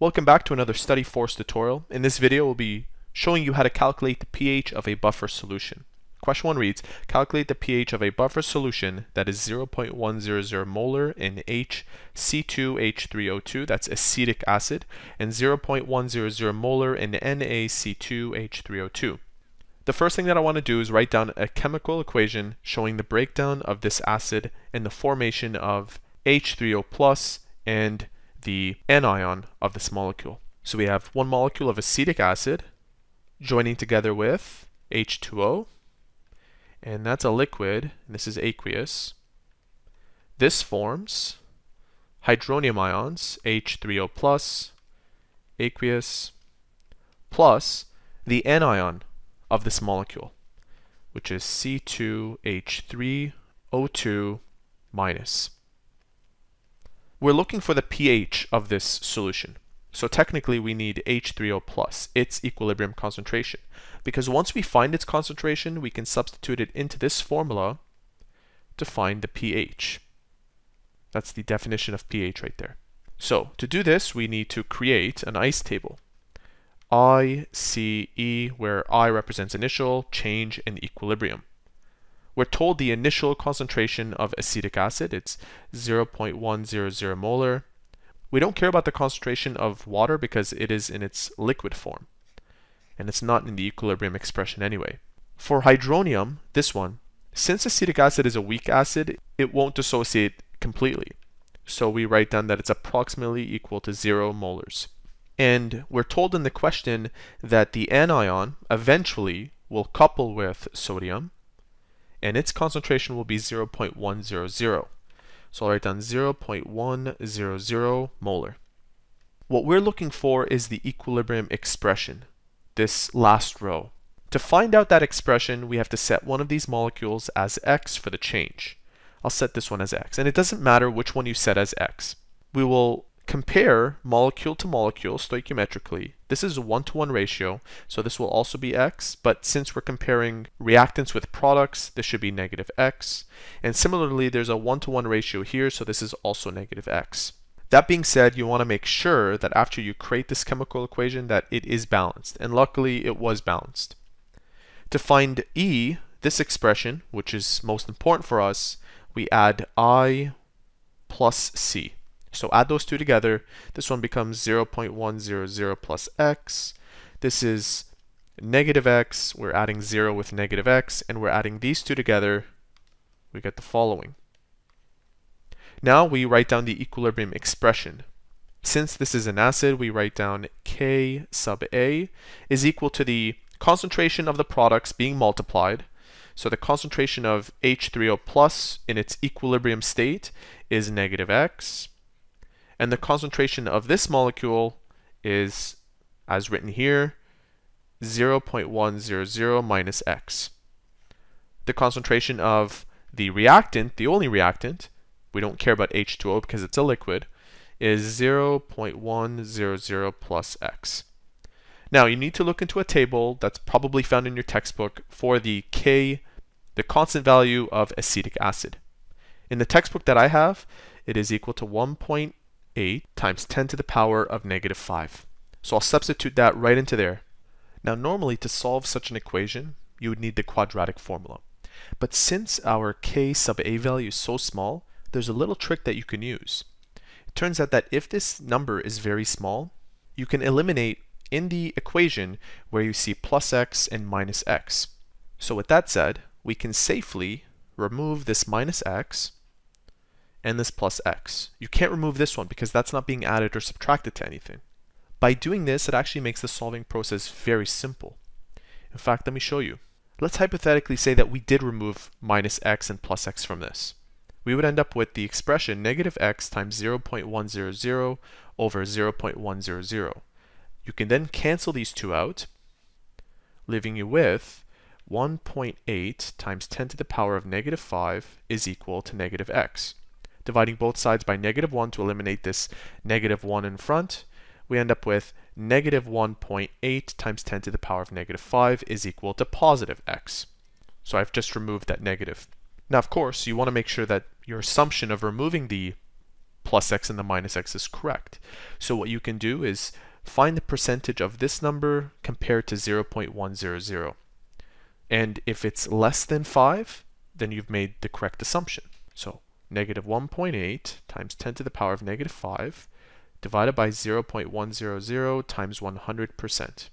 Welcome back to another Study Force tutorial. In this video, we'll be showing you how to calculate the pH of a buffer solution. Question 1 reads, calculate the pH of a buffer solution that is 0.100 molar in HC2H3O2, that's acetic acid, and 0.100 molar in NaC2H3O2. The first thing that I want to do is write down a chemical equation showing the breakdown of this acid and the formation of H3O plus and the anion of this molecule. So we have one molecule of acetic acid joining together with H2O, and that's a liquid, and this is aqueous. This forms hydronium ions, H3O plus, aqueous, plus the anion of this molecule, which is C2H3O2 minus we're looking for the pH of this solution. So technically we need H3O plus, its equilibrium concentration. Because once we find its concentration, we can substitute it into this formula to find the pH. That's the definition of pH right there. So to do this, we need to create an ice table. ICE, where I represents initial, change, and equilibrium. We're told the initial concentration of acetic acid, it's 0.100 molar. We don't care about the concentration of water because it is in its liquid form. And it's not in the equilibrium expression anyway. For hydronium, this one, since acetic acid is a weak acid, it won't dissociate completely. So we write down that it's approximately equal to 0 molars. And we're told in the question that the anion eventually will couple with sodium and its concentration will be 0.100. So I'll write down 0.100 molar. What we're looking for is the equilibrium expression, this last row. To find out that expression, we have to set one of these molecules as x for the change. I'll set this one as x, and it doesn't matter which one you set as x. We will compare molecule to molecule stoichiometrically. This is a one-to-one -one ratio, so this will also be x, but since we're comparing reactants with products, this should be negative x. And similarly, there's a one-to-one -one ratio here, so this is also negative x. That being said, you want to make sure that after you create this chemical equation that it is balanced, and luckily it was balanced. To find E, this expression, which is most important for us, we add I plus C. So add those two together. This one becomes 0.100 plus x. This is negative x. We're adding 0 with negative x. And we're adding these two together. We get the following. Now we write down the equilibrium expression. Since this is an acid, we write down K sub A is equal to the concentration of the products being multiplied. So the concentration of H3O plus in its equilibrium state is negative X and the concentration of this molecule is, as written here, 0.100 minus x. The concentration of the reactant, the only reactant, we don't care about H2O because it's a liquid, is 0.100 plus x. Now you need to look into a table that's probably found in your textbook for the K, the constant value of acetic acid. In the textbook that I have, it is equal to 1. 8 times 10 to the power of negative 5. So I'll substitute that right into there. Now normally to solve such an equation, you would need the quadratic formula. But since our k sub a value is so small, there's a little trick that you can use. It turns out that if this number is very small, you can eliminate in the equation where you see plus x and minus x. So with that said, we can safely remove this minus x and this plus x. You can't remove this one because that's not being added or subtracted to anything. By doing this, it actually makes the solving process very simple. In fact, let me show you. Let's hypothetically say that we did remove minus x and plus x from this. We would end up with the expression negative x times 0.100 over 0.100. You can then cancel these two out, leaving you with 1.8 times 10 to the power of negative 5 is equal to negative x dividing both sides by negative 1 to eliminate this negative 1 in front, we end up with negative 1.8 times 10 to the power of negative 5 is equal to positive x. So I've just removed that negative. Now, of course, you want to make sure that your assumption of removing the plus x and the minus x is correct. So what you can do is find the percentage of this number compared to 0.100. And if it's less than 5, then you've made the correct assumption. So negative 1.8 times 10 to the power of negative 5 divided by 0.100 times 100%.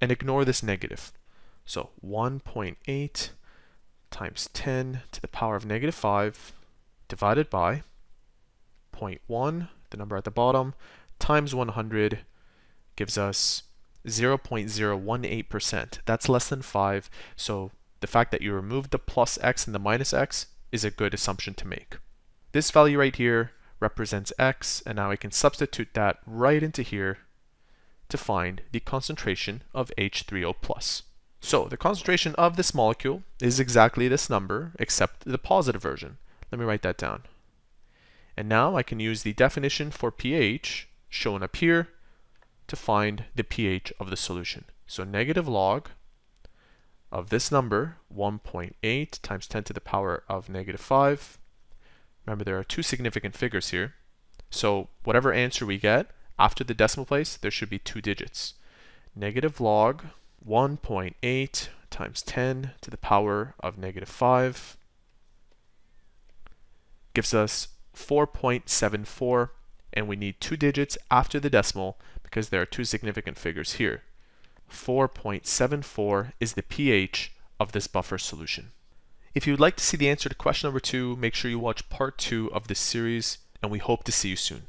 And ignore this negative. So 1.8 times 10 to the power of negative 5 divided by 0.1, the number at the bottom, times 100 gives us 0.018%. That's less than 5, so the fact that you removed the plus x and the minus x is a good assumption to make. This value right here represents x, and now I can substitute that right into here to find the concentration of H3O+. So the concentration of this molecule is exactly this number, except the positive version. Let me write that down. And now I can use the definition for pH, shown up here, to find the pH of the solution. So negative log of this number, 1.8 times 10 to the power of negative 5. Remember, there are two significant figures here. So whatever answer we get, after the decimal place, there should be two digits. Negative log 1.8 times 10 to the power of negative 5 gives us 4.74 and we need two digits after the decimal because there are two significant figures here. 4.74 is the pH of this buffer solution. If you would like to see the answer to question number two, make sure you watch part two of this series, and we hope to see you soon.